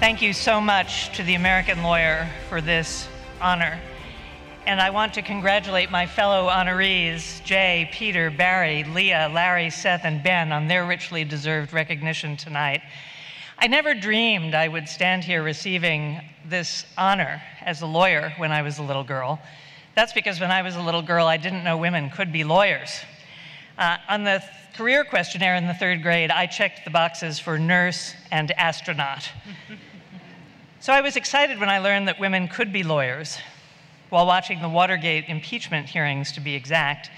thank you so much to the American Lawyer for this honor. And I want to congratulate my fellow honorees, Jay, Peter, Barry, Leah, Larry, Seth, and Ben, on their richly deserved recognition tonight. I never dreamed I would stand here receiving this honor as a lawyer when I was a little girl. That's because when I was a little girl, I didn't know women could be lawyers. Uh, on the career questionnaire in the third grade, I checked the boxes for nurse and astronaut. so I was excited when I learned that women could be lawyers while watching the Watergate impeachment hearings, to be exact.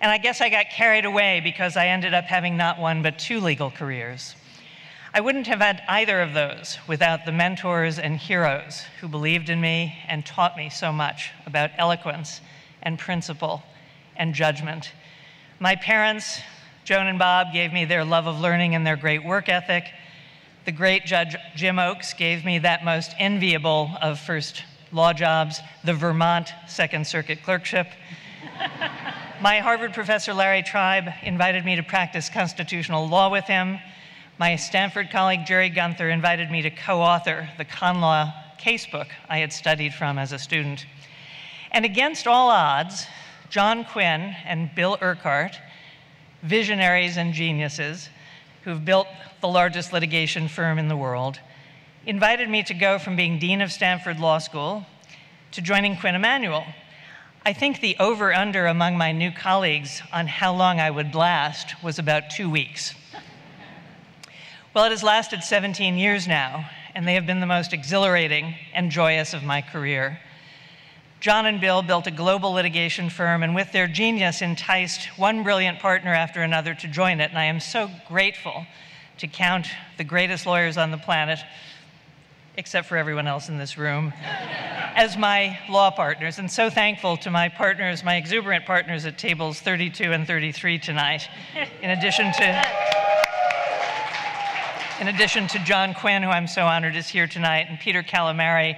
And I guess I got carried away because I ended up having not one but two legal careers. I wouldn't have had either of those without the mentors and heroes who believed in me and taught me so much about eloquence and principle and judgment. My parents, Joan and Bob, gave me their love of learning and their great work ethic. The great Judge Jim Oakes gave me that most enviable of first law jobs, the Vermont Second Circuit clerkship. My Harvard professor, Larry Tribe, invited me to practice constitutional law with him. My Stanford colleague, Jerry Gunther, invited me to co author the con law casebook I had studied from as a student. And against all odds, John Quinn and Bill Urquhart, visionaries and geniuses who've built the largest litigation firm in the world, invited me to go from being Dean of Stanford Law School to joining Quinn Emanuel. I think the over under among my new colleagues on how long I would last was about two weeks. well, it has lasted 17 years now, and they have been the most exhilarating and joyous of my career. John and Bill built a global litigation firm, and with their genius, enticed one brilliant partner after another to join it. And I am so grateful to count the greatest lawyers on the planet except for everyone else in this room, as my law partners. And so thankful to my partners, my exuberant partners at tables 32 and 33 tonight, in addition to. In addition to John Quinn, who I'm so honored is here tonight, and Peter Calamari,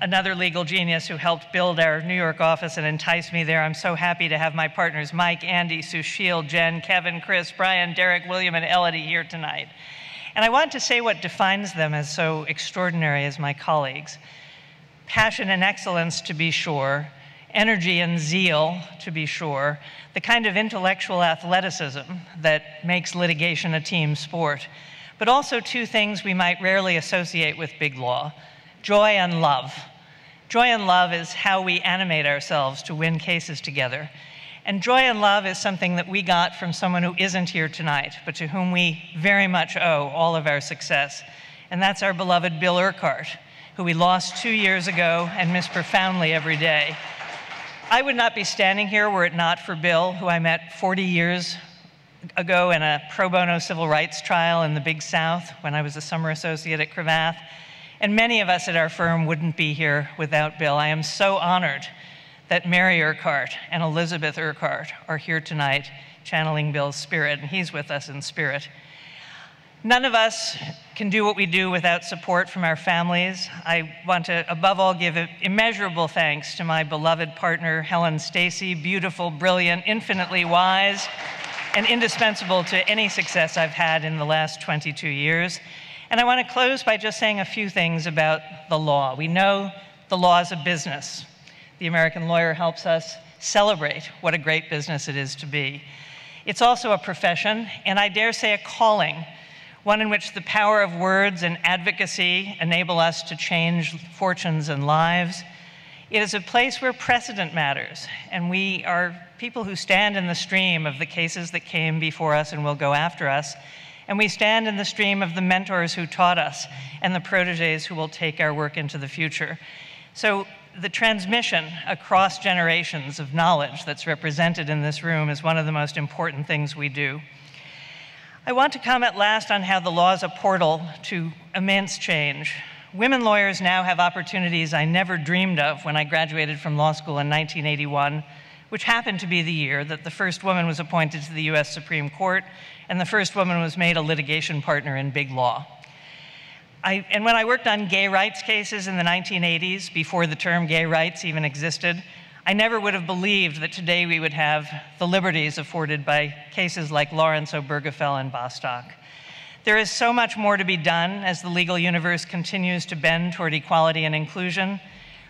another legal genius who helped build our New York office and entice me there. I'm so happy to have my partners Mike, Andy, Sushil, Jen, Kevin, Chris, Brian, Derek, William, and Elodie here tonight. And I want to say what defines them as so extraordinary as my colleagues. Passion and excellence, to be sure, energy and zeal, to be sure, the kind of intellectual athleticism that makes litigation a team sport, but also two things we might rarely associate with big law joy and love. Joy and love is how we animate ourselves to win cases together. And joy and love is something that we got from someone who isn't here tonight, but to whom we very much owe all of our success. And that's our beloved Bill Urquhart, who we lost two years ago and miss profoundly every day. I would not be standing here were it not for Bill, who I met 40 years ago in a pro bono civil rights trial in the Big South when I was a summer associate at Cravath. And many of us at our firm wouldn't be here without Bill. I am so honored that Mary Urquhart and Elizabeth Urquhart are here tonight channeling Bill's spirit, and he's with us in spirit. None of us can do what we do without support from our families. I want to, above all, give immeasurable thanks to my beloved partner, Helen Stacy, beautiful, brilliant, infinitely wise, and indispensable to any success I've had in the last 22 years. And I want to close by just saying a few things about the law. We know the law is a business the American lawyer helps us celebrate what a great business it is to be. It's also a profession, and I dare say a calling, one in which the power of words and advocacy enable us to change fortunes and lives. It is a place where precedent matters, and we are people who stand in the stream of the cases that came before us and will go after us. And we stand in the stream of the mentors who taught us and the proteges who will take our work into the future. So the transmission across generations of knowledge that's represented in this room is one of the most important things we do. I want to comment last on how the law is a portal to immense change. Women lawyers now have opportunities I never dreamed of when I graduated from law school in 1981, which happened to be the year that the first woman was appointed to the US Supreme Court and the first woman was made a litigation partner in big law. I, and when I worked on gay rights cases in the 1980s, before the term gay rights even existed, I never would have believed that today we would have the liberties afforded by cases like Lawrence Obergefell and Bostock. There is so much more to be done as the legal universe continues to bend toward equality and inclusion,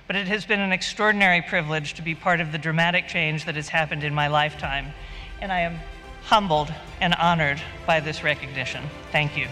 but it has been an extraordinary privilege to be part of the dramatic change that has happened in my lifetime, and I am humbled and honored by this recognition. Thank you.